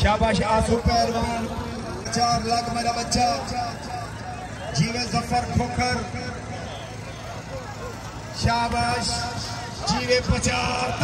शाबाश आसू पहलवान चार लाख मेरा बच्चा जीवे जफर खोखर शाबाश जीवे पचार